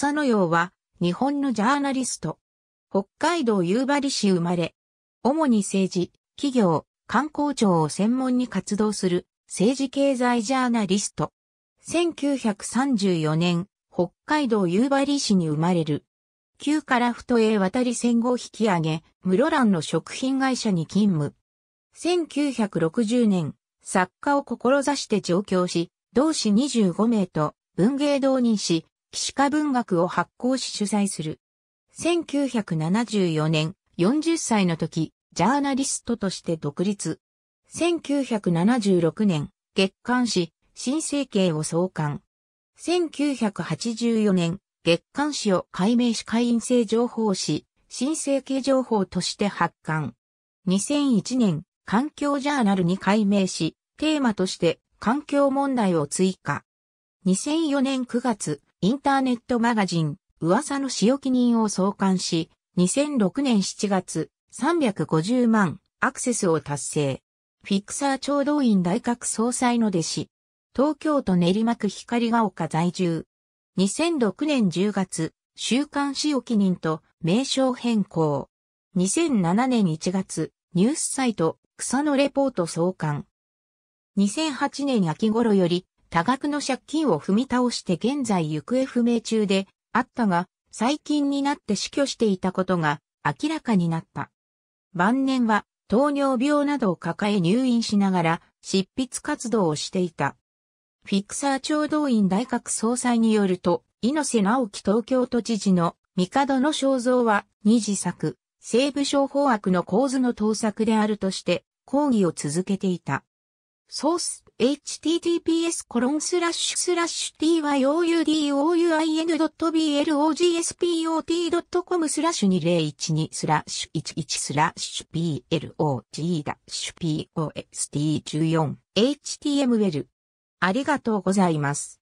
草野洋は日本のジャーナリスト。北海道夕張市生まれ。主に政治、企業、観光庁を専門に活動する政治経済ジャーナリスト。1934年、北海道夕張市に生まれる。旧から太へ渡り戦後引き上げ、室蘭の食品会社に勤務。1960年、作家を志して上京し、同志25名と文芸同人誌、岸家文学を発行し主催する。1974年、40歳の時、ジャーナリストとして独立。1976年、月刊誌、新生計を創刊。1984年、月刊誌を解明し会員制情報誌、新生計情報として発刊。2001年、環境ジャーナルに改名し、テーマとして環境問題を追加。2004年9月、インターネットマガジン、噂の仕置き人を創刊し、2006年7月、350万アクセスを達成。フィクサー聴導員大学総裁の弟子。東京都練馬区光が丘在住。2006年10月、週刊仕置き人と名称変更。2007年1月、ニュースサイト、草のレポート創刊。2008年秋頃より、多額の借金を踏み倒して現在行方不明中であったが、最近になって死去していたことが明らかになった。晩年は糖尿病などを抱え入院しながら執筆活動をしていた。フィクサー聴導員大学総裁によると、猪瀬直樹東京都知事の帝の肖像は二次作、西部商法悪の構図の盗作であるとして抗議を続けていた。ソース、https コロンスラッシュスラッシュ tyouduin.blogsspot.com スラッシュ2012スラッシュ11スラッシュ plog ダッシュ post14 html ありがとうございます。